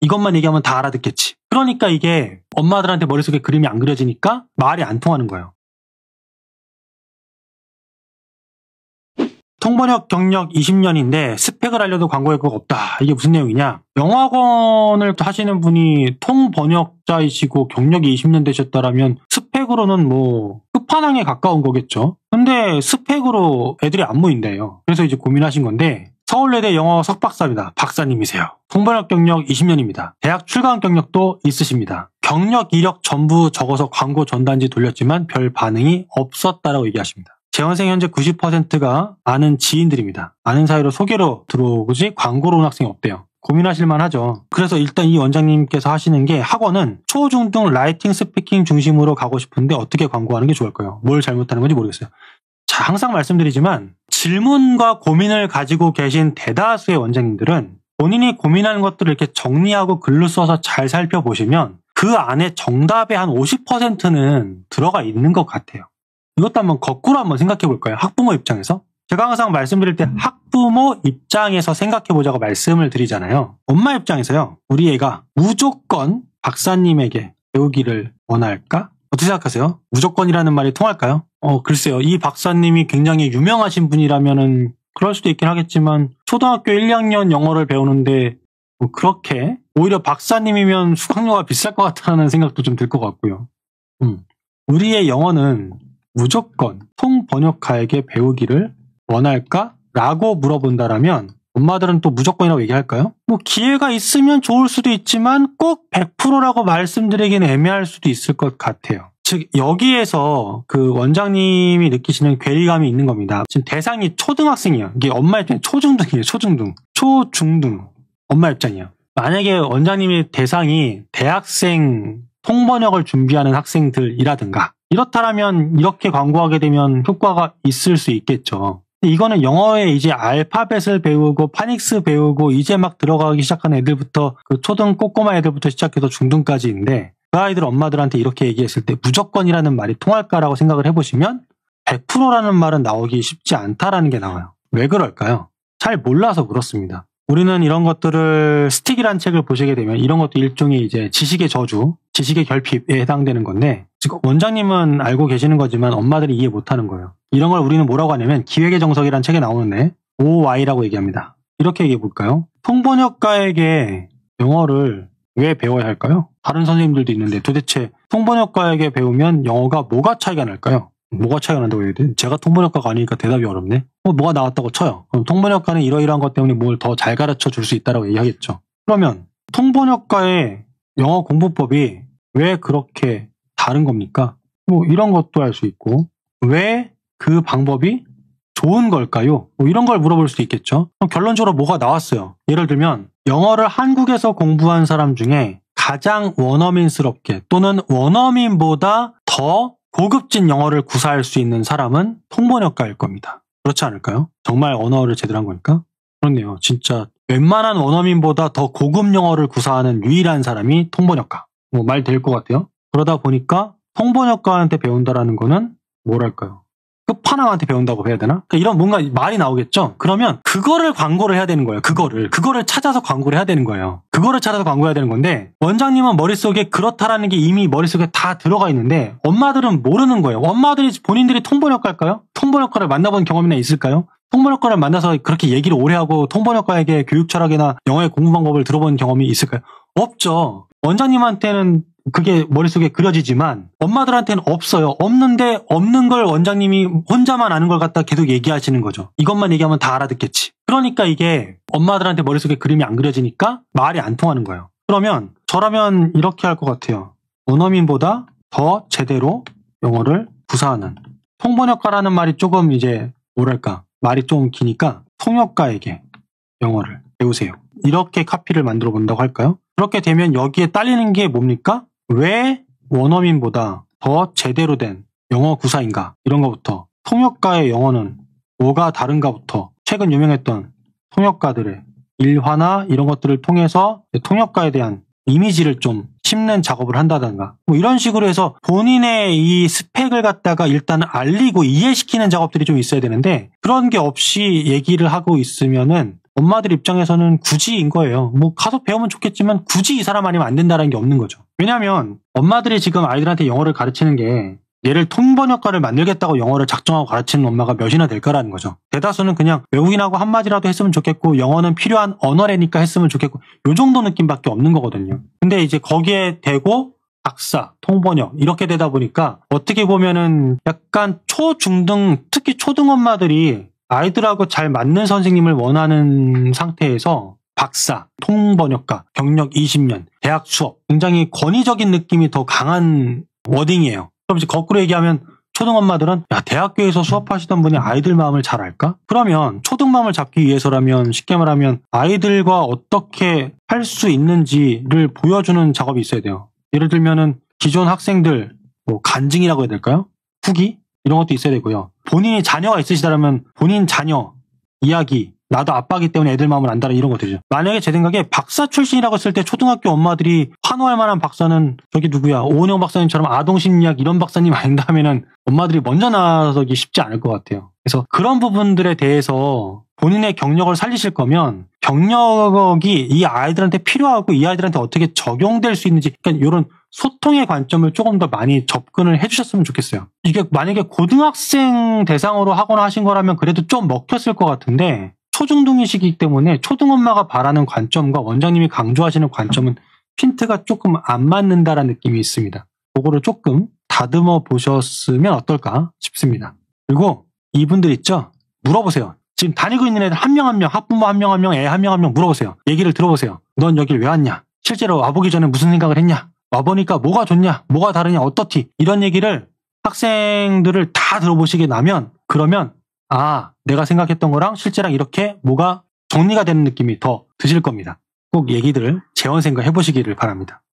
이것만 얘기하면 다 알아듣겠지. 그러니까 이게 엄마들한테 머릿속에 그림이 안 그려지니까 말이 안 통하는 거예요. 통번역 경력 20년인데 스펙을 알려도 광고 효과가 없다. 이게 무슨 내용이냐? 영화관을 하시는 분이 통번역자이시고 경력이 20년 되셨다라면 스펙으로는 뭐 끝판왕에 가까운 거겠죠. 근데 스펙으로 애들이 안 모인대요. 그래서 이제 고민하신 건데 서울예대 영어 석박사입니다. 박사님이세요. 통번역 경력 20년입니다. 대학 출강 경력도 있으십니다. 경력 이력 전부 적어서 광고 전단지 돌렸지만 별 반응이 없었다라고 얘기하십니다. 재원생 현재 90%가 아는 지인들입니다. 아는 사이로 소개로 들어오지 광고로 온 학생이 없대요. 고민하실만 하죠. 그래서 일단 이 원장님께서 하시는 게 학원은 초중등 writing speaking 중심으로 가고 싶은데 어떻게 광고하는 게 좋을까요? 뭘 잘못하는 건지 모르겠어요. 자, 항상 말씀드리지만 질문과 고민을 가지고 계신 대다수의 원장님들은 본인이 고민하는 것들을 이렇게 정리하고 글로 써서 잘 살펴보시면 그 안에 정답의 한 50%는 들어가 있는 것 같아요. 이것도 한번 거꾸로 한번 생각해 볼까요? 학부모 입장에서. 제가 항상 말씀드릴 때 학부모 입장에서 생각해 보자고 말씀을 드리잖아요. 엄마 입장에서요. 우리 애가 무조건 박사님에게 배우기를 원할까? 어떻게 생각하세요? 무조건이라는 말이 통할까요? 어, 글쎄요. 이 박사님이 굉장히 유명하신 분이라면은 그럴 수도 있긴 하겠지만 초등학교 1, 2학년 영어를 배우는데 뭐 그렇게 오히려 박사님이면 수강료가 비쌀 것 같다는 생각도 좀 들 것 같고요. 음. 우리의 영어는 무조건 통번역가에게 배우기를 원할까? 라고 물어본다라면 엄마들은 또 무조건이라고 얘기할까요? 뭐 기회가 있으면 좋을 수도 있지만 꼭 100%라고 말씀드리기는 애매할 수도 있을 것 같아요. 즉 여기에서 그 원장님이 느끼시는 괴리감이 있는 겁니다. 지금 대상이 초등학생이에요. 이게 엄마 입장 초중등이에요. 초중등. 초중등. 엄마 입장이에요. 만약에 원장님의 대상이 대학생 통번역을 준비하는 학생들이라든가 이렇다면 이렇게 광고하게 되면 효과가 있을 수 있겠죠. 이거는 영어에 이제 알파벳을 배우고 파닉스 배우고 이제 막 들어가기 시작한 애들부터 그 초등 꼬꼬마 애들부터 시작해서 중등까지인데 그 아이들 엄마들한테 이렇게 얘기했을 때 무조건이라는 말이 통할까라고 생각을 해보시면 100%라는 말은 나오기 쉽지 않다라는 게 나와요. 왜 그럴까요? 잘 몰라서 그렇습니다. 우리는 이런 것들을 스틱이란 책을 보시게 되면 이런 것도 일종의 이제 지식의 저주, 지식의 결핍에 해당되는 건데 즉 원장님은 알고 계시는 거지만 엄마들이 이해 못하는 거예요. 이런 걸 우리는 뭐라고 하냐면 기획의 정석이란 책에 나오는데 OY라고 얘기합니다. 이렇게 얘기해 볼까요? 통번역가에게 영어를 왜 배워야 할까요? 다른 선생님들도 있는데 도대체 통번역가에게 배우면 영어가 뭐가 차이가 날까요? 뭐가 차이가 난다고 해야 돼? 제가 통번역가가 아니니까 대답이 어렵네. 뭐 뭐가 나왔다고 쳐요. 그럼 통번역가는 이러이러한 것 때문에 뭘 더 잘 가르쳐 줄 수 있다라고 얘기하겠죠. 그러면 통번역가의 영어 공부법이 왜 그렇게 다른 겁니까? 뭐 이런 것도 할수 있고 왜 그 방법이 좋은 걸까요? 뭐 이런 걸 물어볼 수 있겠죠. 결론적으로 뭐가 나왔어요. 예를 들면 영어를 한국에서 공부한 사람 중에 가장 원어민스럽게 또는 원어민보다 더 고급진 영어를 구사할 수 있는 사람은 통번역가일 겁니다. 그렇지 않을까요? 정말 언어를 제대로 한 거니까? 그렇네요. 진짜 웬만한 원어민보다 더 고급 영어를 구사하는 유일한 사람이 통번역가. 뭐 말 될 것 같아요. 그러다 보니까 통번역가한테 배운다라는 거는 뭐랄까요? 끝판왕한테 배운다고 해야 되나? 그러니까 이런 뭔가 말이 나오겠죠? 그러면 그거를 광고를 해야 되는 거예요. 그거를. 그거를 찾아서 광고를 해야 되는 거예요. 그거를 찾아서 광고해야 되는 건데 원장님은 머릿속에 그렇다라는 게 이미 머릿속에 다 들어가 있는데 엄마들은 모르는 거예요. 엄마들이 본인들이 통번역가일까요? 통번역가를 만나본 경험이나 있을까요? 통번역가를 만나서 그렇게 얘기를 오래 하고 통번역가에게 교육 철학이나 영어의 공부 방법을 들어본 경험이 있을까요? 없죠. 원장님한테는 그게 머릿속에 그려지지만 엄마들한테는 없어요. 없는데 없는 걸 원장님이 혼자만 아는 걸 갖다 계속 얘기하시는 거죠. 이것만 얘기하면 다 알아듣겠지. 그러니까 이게 엄마들한테 머릿속에 그림이 안 그려지니까 말이 안 통하는 거예요. 그러면 저라면 이렇게 할 것 같아요. 원어민보다 더 제대로 영어를 구사하는 통번역가라는 말이 조금 이제 뭐랄까 말이 좀 기니까 통역가에게 영어를 배우세요. 이렇게 카피를 만들어 본다고 할까요? 그렇게 되면 여기에 딸리는 게 뭡니까? 왜 원어민보다 더 제대로 된 영어 구사인가? 이런 것부터 통역가의 영어는 뭐가 다른가부터 최근 유명했던 통역가들의 일화나 이런 것들을 통해서 통역가에 대한 이미지를 좀 심는 작업을 한다던가 뭐 이런 식으로 해서 본인의 이 스펙을 갖다가 일단 알리고 이해시키는 작업들이 좀 있어야 되는데 그런 게 없이 얘기를 하고 있으면은 엄마들 입장에서는 굳이인 거예요. 뭐 가서 배우면 좋겠지만 굳이 이 사람 아니면 안 된다는 게 없는 거죠. 왜냐하면 엄마들이 지금 아이들한테 영어를 가르치는 게 얘를 통번역가를 만들겠다고 영어를 작정하고 가르치는 엄마가 몇이나 될까라는 거죠. 대다수는 그냥 외국인하고 한마디라도 했으면 좋겠고 영어는 필요한 언어래니까 했으면 좋겠고 요 정도 느낌밖에 없는 거거든요. 근데 이제 거기에 대고 박사, 통번역 이렇게 되다 보니까 어떻게 보면은 약간 초중등 특히 초등 엄마들이 아이들하고 잘 맞는 선생님을 원하는 상태에서 박사, 통번역가, 경력 20년, 대학 수업 굉장히 권위적인 느낌이 더 강한 워딩이에요. 그럼 이제 거꾸로 얘기하면 초등 엄마들은 야 대학교에서 수업하시던 분이 아이들 마음을 잘 알까? 그러면 초등 마음을 잡기 위해서라면 쉽게 말하면 아이들과 어떻게 할 수 있는지를 보여주는 작업이 있어야 돼요. 예를 들면은 기존 학생들 뭐 간증이라고 해야 될까요? 후기 이런 것도 있어야 되고요. 본인이 자녀가 있으시다면 본인 자녀 이야기 나도 아빠기 때문에 애들 마음을 안다라 이런 것들이죠. 만약에 제 생각에 박사 출신이라고 했을 때 초등학교 엄마들이 환호할 만한 박사는 저기 누구야 오은영 박사님처럼 아동심리학 이런 박사님 아닌다면은 엄마들이 먼저 나서기 쉽지 않을 것 같아요. 그래서 그런 부분들에 대해서 본인의 경력을 살리실 거면 경력이 이 아이들한테 필요하고 이 아이들한테 어떻게 적용될 수 있는지 그러니까 이런 소통의 관점을 조금 더 많이 접근을 해주셨으면 좋겠어요. 이게 만약에 고등학생 대상으로 하거나 하신 거라면 그래도 좀 먹혔을 것 같은데 초중등이시기 때문에 초등 엄마가 바라는 관점과 원장님이 강조하시는 관점은 핀트가 조금 안 맞는다라는 느낌이 있습니다. 그거를 조금 다듬어 보셨으면 어떨까 싶습니다. 그리고 이분들 있죠? 물어보세요. 지금 다니고 있는 애들 한 명 한 명, 학부모 한 명 한 명, 애 한 명 한 명 물어보세요. 얘기를 들어보세요. 넌 여길 왜 왔냐? 실제로 와보기 전에 무슨 생각을 했냐? 와보니까 뭐가 좋냐? 뭐가 다르냐? 어떻디? 이런 얘기를 학생들을 다 들어보시게 나면 그러면 아, 내가 생각했던 거랑 실제랑 이렇게 뭐가 정리가 되는 느낌이 더 드실 겁니다. 꼭 얘기들을 재원 생각 해보시기를 바랍니다.